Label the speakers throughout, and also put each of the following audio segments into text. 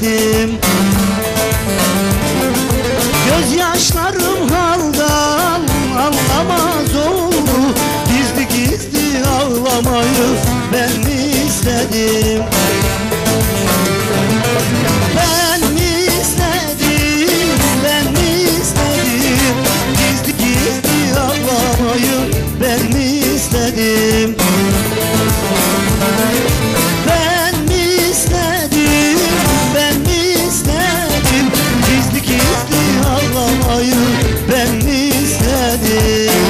Speaker 1: istedim Gözyaşlarım haldan anlamaz oldu. Gizli gizli ağlamayı ben istedim. verdadeiro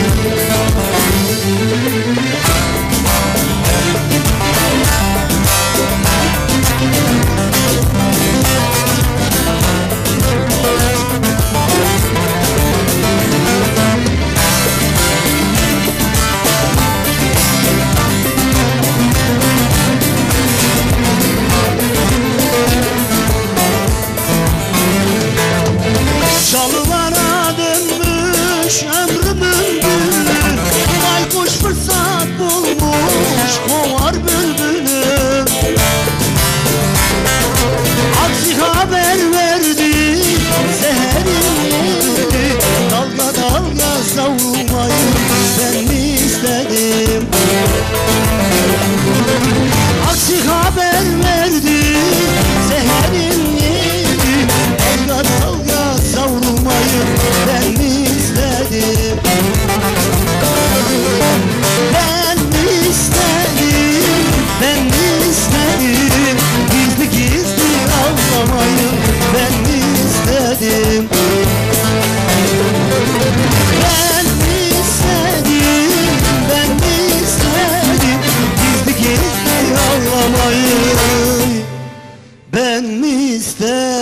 Speaker 1: Haberi ver is the